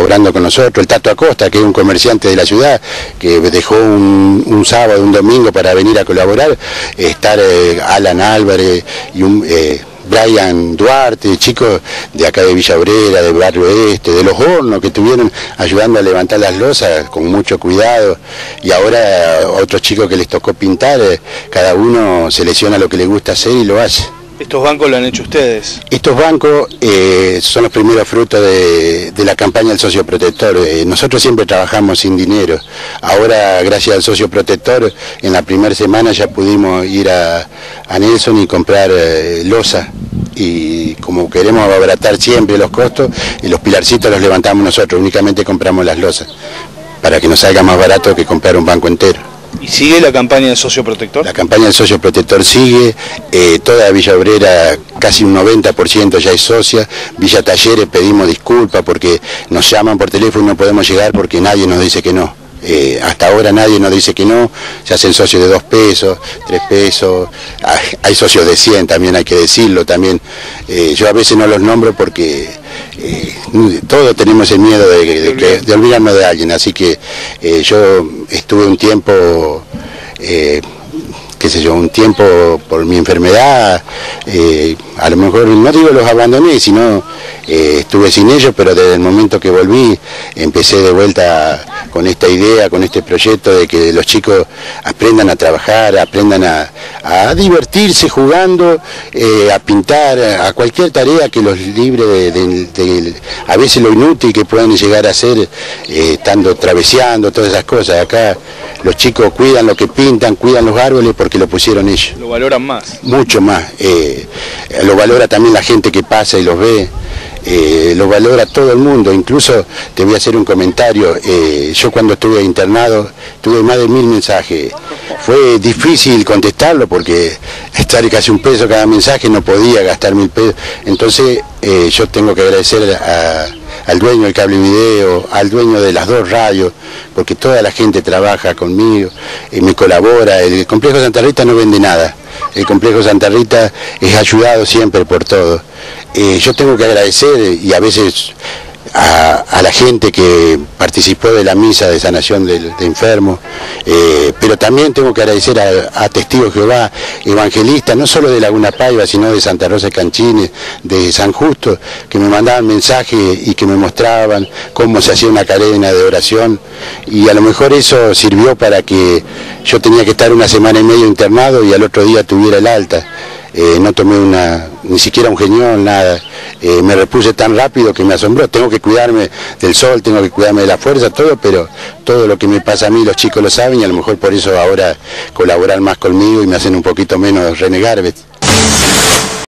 colaborando con nosotros, el Tato Acosta, que es un comerciante de la ciudad, que dejó un, sábado, un domingo para venir a colaborar, estar eh, Alan Álvarez y un... Eh, Brian Duarte, chicos de acá de Villa Obrera, de Barrio Este, de los hornos que estuvieron ayudando a levantar las losas con mucho cuidado y ahora otros chicos que les tocó pintar, eh, cada uno selecciona lo que le gusta hacer y lo hace. ¿Estos bancos lo han hecho ustedes? Estos bancos eh, son los primeros frutos de, la campaña del socio protector. Eh, nosotros siempre trabajamos sin dinero. Ahora, gracias al socio protector, en la primera semana ya pudimos ir a, Nelson y comprar eh, losa. Y como queremos abaratar siempre los costos, y los pilarcitos los levantamos nosotros, únicamente compramos las losas, para que nos salga más barato que comprar un banco entero. ¿Y sigue la campaña del socio protector? La campaña del socio protector sigue, eh, toda Villa Obrera, casi un 90% ya es socia, Villa Talleres pedimos disculpas porque nos llaman por teléfono y no podemos llegar porque nadie nos dice que no. Eh, hasta ahora nadie nos dice que no, se hacen socios de dos pesos, tres pesos, hay, socios de 100 también hay que decirlo también. Eh, yo a veces no los nombro porque eh, todos tenemos el miedo de, olvidarnos. de alguien, así que yo estuve un tiempo qué sé yo, un tiempo por mi enfermedad, a lo mejor no digo los abandoné, sino estuve sin ellos, pero desde el momento que volví empecé de vuelta con esta idea, con este proyecto de que los chicos aprendan a trabajar, aprendan a, divertirse jugando, eh, a pintar, a cualquier tarea que los libre de, a veces lo inútil que pueden llegar a hacer eh, estando traveseando, todas esas cosas. Acá los chicos cuidan lo que pintan, cuidan los árboles porque lo pusieron ellos. Lo valoran más. Mucho más. Eh, lo valora también la gente que pasa y los ve. Eh, lo valora todo el mundo, incluso te voy a hacer un comentario, eh, yo cuando estuve internado tuve más de mil mensajes, fue difícil contestarlo porque estar casi un peso cada mensaje, no podía gastar mil pesos, entonces eh, yo tengo que agradecer al dueño del cable video, al dueño de las dos radios, porque toda la gente trabaja conmigo, y me colabora, el complejo Santa Rita no vende nada, el complejo Santa Rita es ayudado siempre por todo. Eh, yo tengo que agradecer y a veces a, la gente que participó de la misa de sanación de, enfermos, eh, pero también tengo que agradecer a, Testigos Jehová, evangelistas, no solo de Laguna Paiva, sino de Santa Rosa Canchines, de San Justo, que me mandaban mensajes y que me mostraban cómo se hacía una cadena de oración, y a lo mejor eso sirvió para que yo tenía que estar una semana y medio internado y al otro día tuviera el alta. Eh, no tomé una, ni siquiera un genión, nada. Eh, me repuse tan rápido que me asombró. Tengo que cuidarme del sol, tengo que cuidarme de la fuerza, todo, pero todo lo que me pasa a mí los chicos lo saben y a lo mejor por eso ahora colaboran más conmigo y me hacen un poquito menos renegar.